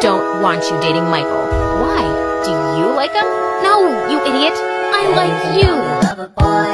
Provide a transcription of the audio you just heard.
don't want you dating Michael. Why? Do you like him? No, you idiot. I like you.